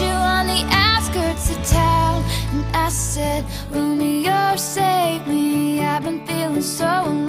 you on the outskirts of town And I said, Romeo, save me. I've been feeling so alone.